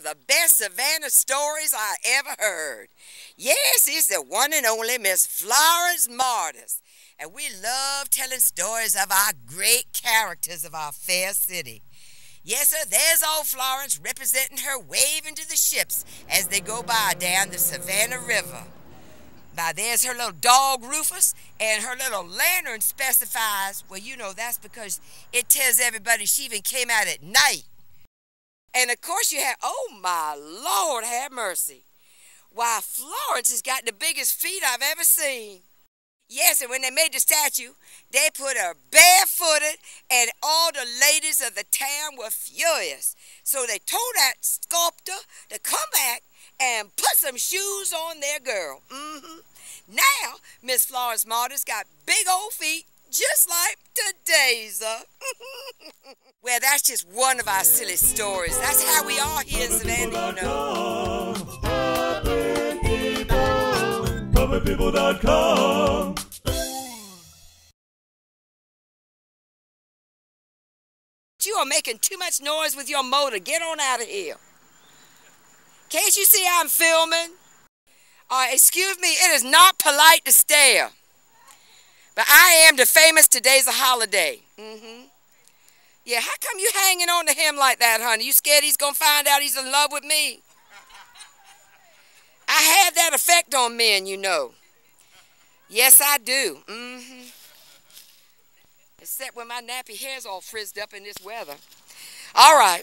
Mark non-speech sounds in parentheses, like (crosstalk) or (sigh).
of the best Savannah stories I ever heard. Yes, it's the one and only Miss Florence Martus. And we love telling stories of our great characters of our fair city. Yes, sir, there's old Florence representing her waving to the ships as they go by down the Savannah River. Now, there's her little dog Rufus, and her little lantern specifies, well, you know, that's because it tells everybody she even came out at night. And of course, you have, oh my Lord, have mercy. Why, Florence has got the biggest feet I've ever seen. Yes, and when they made the statue, they put her barefooted, and all the ladies of the town were furious. So they told that sculptor to come back and put some shoes on their girl. Mm-hmm. Now, Miss Florence Martus got big old feet, just like Tadayza's. (laughs) That's just one of our silly stories. That's how we are here in Savannah, you know. PuppetPeople.com. You are making too much noise with your motor. Get on out of here. Can't you see I'm filming? Uh, excuse me, it is not polite to stare. But I am the famous Tadayza Holiday. Mm-hmm. Yeah, how come you hanging on to him like that, honey? You scared he's gonna find out he's in love with me? I have that effect on men, you know. Yes, I do. Mm-hmm. Except when my nappy hair's all frizzed up in this weather. All right.